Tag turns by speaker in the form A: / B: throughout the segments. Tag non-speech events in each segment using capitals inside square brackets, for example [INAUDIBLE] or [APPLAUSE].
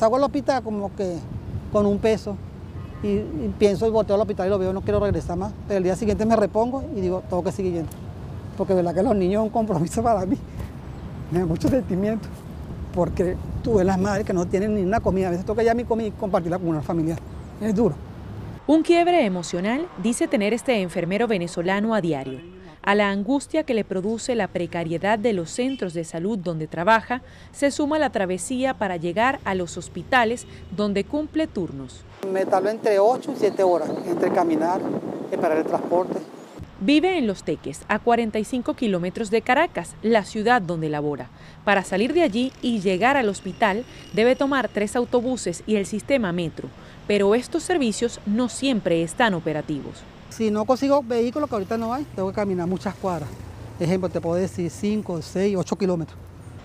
A: Salgo al hospital como que con un peso y, pienso y volteo al hospital y lo veo, no quiero regresar más. Pero el día siguiente me repongo y digo, tengo que seguir yendo. Porque verdad que los niños es un compromiso [LAUGHS] para mí. Me da mucho sentimiento. Porque tuve las madres que no tienen ni una comida. A veces toca ya mi comida y compartirla con una familia. Es duro.
B: Un quiebre emocional dice tener este enfermero venezolano a diario. A la angustia que le produce la precariedad de los centros de salud donde trabaja, se suma la travesía para llegar a los hospitales donde cumple turnos.
A: Me tardo entre 8 y 7 horas entre caminar, esperar el transporte.
B: Vive en Los Teques, a 45 kilómetros de Caracas, la ciudad donde labora. Para salir de allí y llegar al hospital, debe tomar tres autobuses y el sistema metro. Pero estos servicios no siempre están operativos.
A: Si no consigo vehículos, que ahorita no hay, tengo que caminar muchas cuadras. Ejemplo, te puedo decir 5, 6, 8 kilómetros.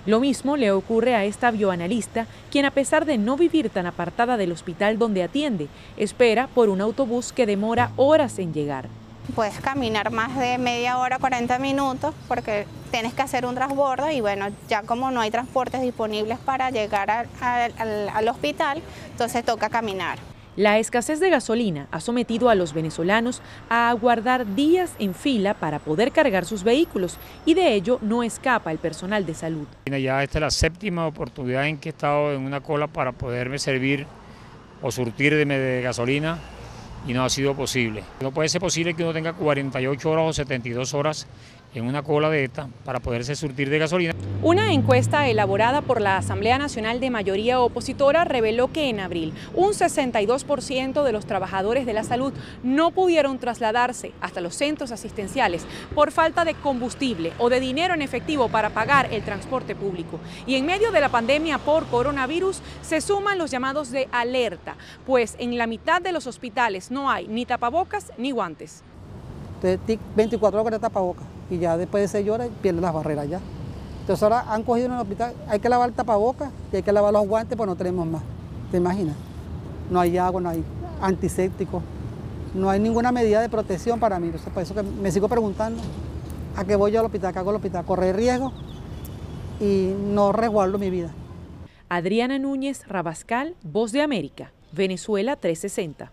B: Lo mismo le ocurre a esta bioanalista, quien a pesar de no vivir tan apartada del hospital donde atiende, espera por un autobús que demora horas en llegar.
C: Puedes caminar más de media hora, 40 minutos, porque tienes que hacer un transbordo y bueno, ya como no hay transportes disponibles para llegar a, a, al, al hospital, entonces toca caminar.
B: La escasez de gasolina ha sometido a los venezolanos a aguardar días en fila para poder cargar sus vehículos y de ello no escapa el personal de salud.
D: Ya esta es la séptima oportunidad en que he estado en una cola para poderme servir o surtir de, de gasolina y no ha sido posible. No puede ser posible que uno tenga 48 horas o 72 horas en una cola de esta para poderse surtir de gasolina.
B: Una encuesta elaborada por la Asamblea Nacional de Mayoría Opositora reveló que en abril un 62% de los trabajadores de la salud no pudieron trasladarse hasta los centros asistenciales por falta de combustible o de dinero en efectivo para pagar el transporte público. Y en medio de la pandemia por coronavirus se suman los llamados de alerta, pues en la mitad de los hospitales no hay ni tapabocas ni guantes.
A: 24 horas de tapabocas y ya después de 6 horas pierde las barreras ya. Entonces ahora han cogido en el hospital, hay que lavar el tapabocas y hay que lavar los guantes, pues no tenemos más. ¿Te imaginas? No hay agua, no hay antiséptico, no hay ninguna medida de protección para mí. Entonces, por eso que me sigo preguntando a qué voy yo al hospital, qué hago al hospital, correr riesgo y no resguardo mi vida.
B: Adriana Núñez Rabascal, Voz de América, Venezuela 360.